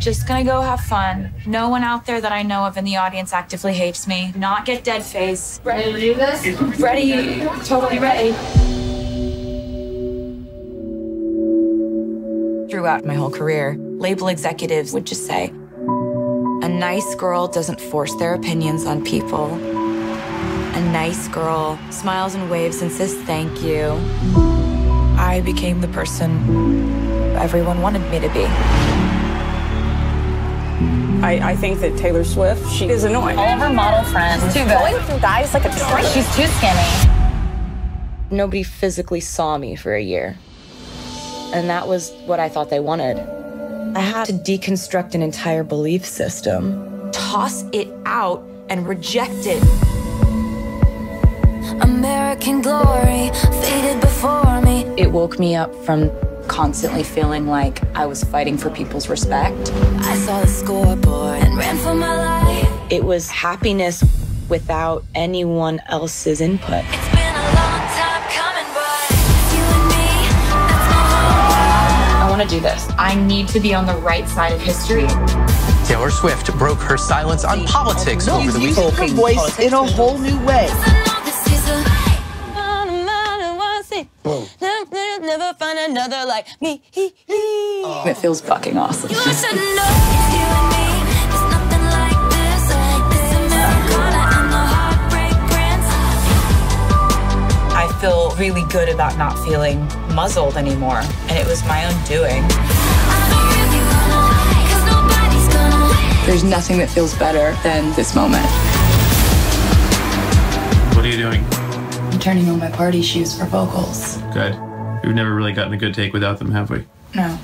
Just gonna go have fun. No one out there that I know of in the audience actively hates me. Not get dead face. Ready to do this? Ready, totally ready. Throughout my whole career, label executives would just say, a nice girl doesn't force their opinions on people. A nice girl smiles and waves and says thank you. I became the person everyone wanted me to be. I, I think that Taylor Swift, she is annoying. All of her model friends. Too good. Going through guys like a train. She's too skinny. Nobody physically saw me for a year. And that was what I thought they wanted. I had to deconstruct an entire belief system, toss it out, and reject it. American glory faded before me. It woke me up from constantly feeling like I was fighting for people's respect. I saw the scoreboard and ran for my life. It was happiness without anyone else's input. It's been a long time coming, but you and me, that's my home. I want to do this. I need to be on the right side of history. Taylor Swift broke her silence on politics over the weekend. using her voice in a whole new way. I know this is a Never find another like me. Oh. It feels fucking awesome. You should know it's you and me. There's nothing like this. Miss Americana and the heartbreak prince. I feel really good about not feeling muzzled anymore, and it was my own doing. I know you gonna lie, 'cause nobody's gonna. There's nothing that feels better than this moment. What are you doing? I'm turning on my party shoes for vocals. Good. We've never really gotten a good take without them, have we? No.